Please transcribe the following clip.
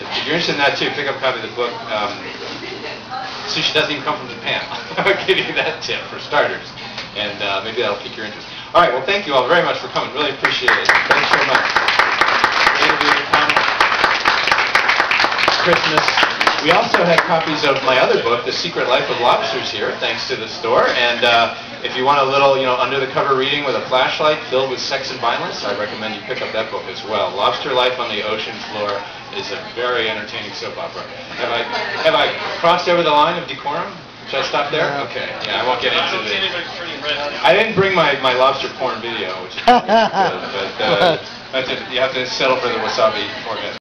if you're interested in that too, pick up a copy of the book. Um, sushi doesn't even come from Japan. I'll give you that tip for starters, and uh, maybe that'll pique your interest. All right, well, thank you all very much for coming. Really appreciate it. Thanks so much. Christmas. We also have copies of my other book, The Secret Life of Lobsters, here, thanks to the store. And uh, if you want a little, you know, under-the-cover reading with a flashlight filled with sex and violence, I recommend you pick up that book as well. Lobster Life on the Ocean Floor is a very entertaining soap opera. Have I have I crossed over the line of decorum? Should I stop there? Okay. Yeah, I won't get into the. I didn't bring my, my lobster porn video, which is good, but uh, that's it. You have to settle for the wasabi format.